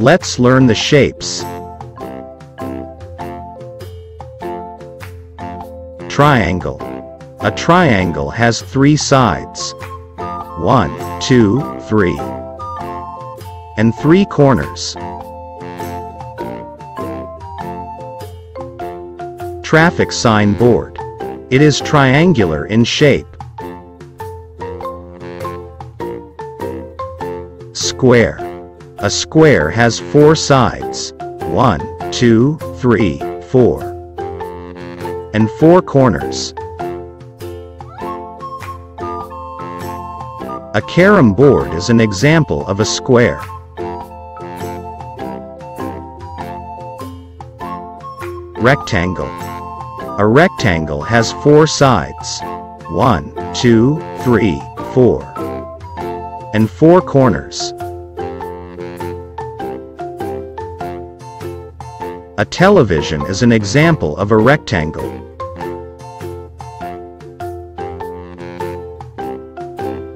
Let's learn the shapes. Triangle. A triangle has three sides. One, two, three. And three corners. Traffic sign board. It is triangular in shape. Square. A square has four sides. One, two, three, four. And four corners. A carom board is an example of a square. Rectangle. A rectangle has four sides. One, two, three, four. And four corners. A television is an example of a rectangle.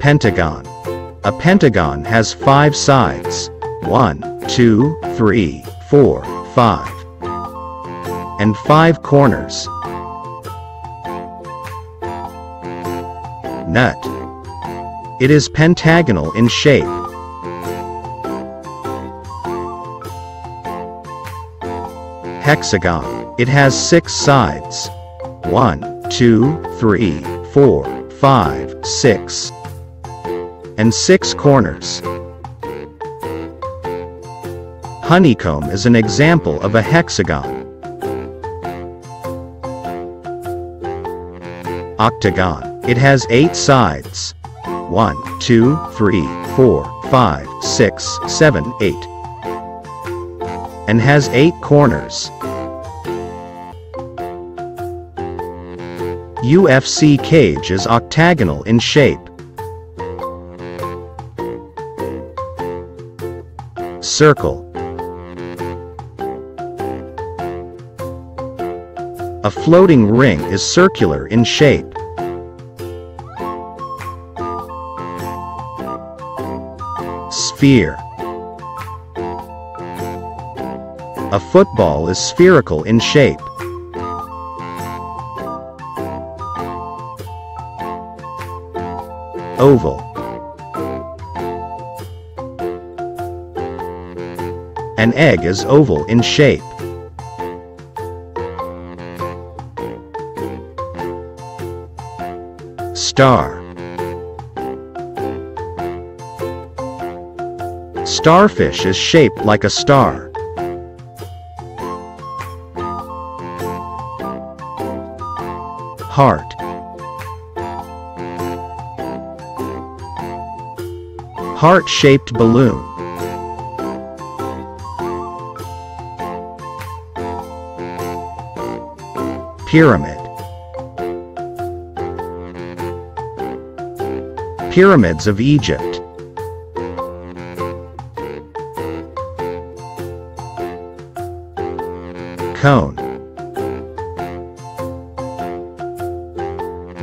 Pentagon. A pentagon has five sides. One, two, three, four, five. And five corners. Nut. It is pentagonal in shape. Hexagon. It has six sides. One, two, three, four, five, six. And six corners. Honeycomb is an example of a hexagon. Octagon. It has eight sides. One, two, three, four, five, six, seven, eight and has eight corners. UFC cage is octagonal in shape. Circle. A floating ring is circular in shape. Sphere. A football is spherical in shape. Oval. An egg is oval in shape. Star. Starfish is shaped like a star. Heart. Heart-shaped balloon. Pyramid. Pyramids of Egypt. Cone.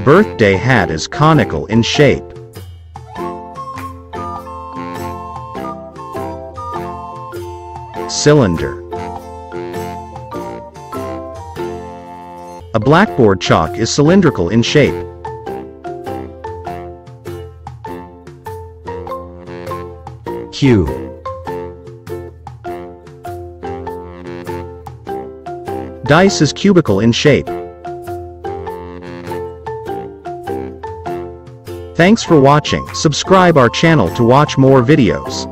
Birthday hat is conical in shape. Cylinder. A blackboard chalk is cylindrical in shape. Cube. Dice is cubical in shape. Thanks for watching. Subscribe our channel to watch more videos.